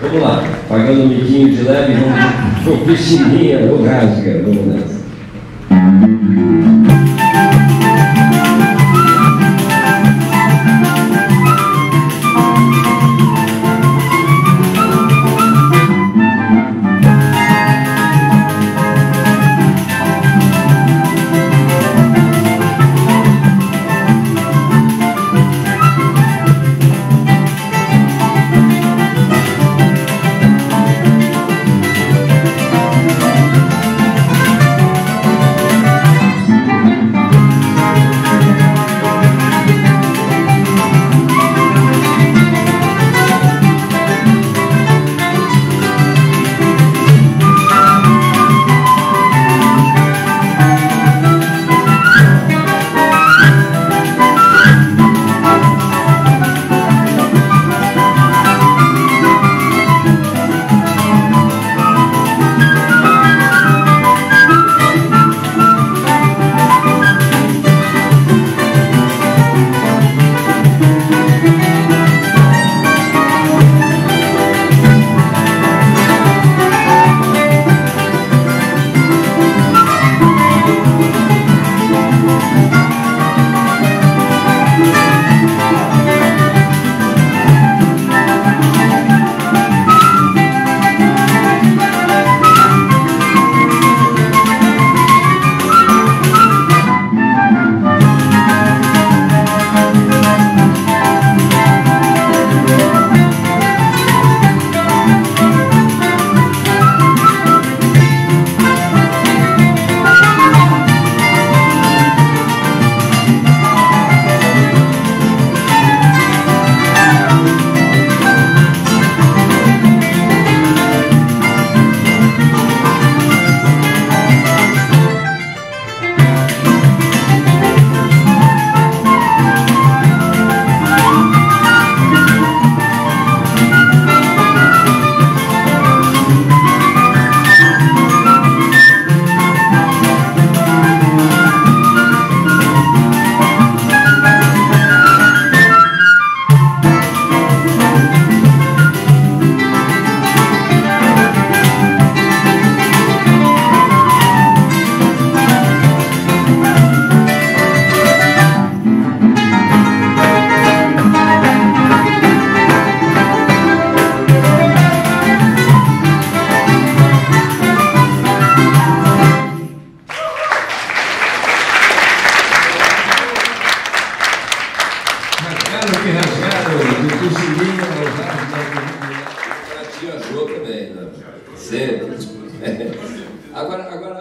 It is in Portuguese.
Vamos lá, pagando um miquinho de leve, vamos pro pichininha, ou rasga, vamos nessa. Rasgaram que do Cucilinho ao rasgo da Tia Jô também, né? Sempre. Agora, agora.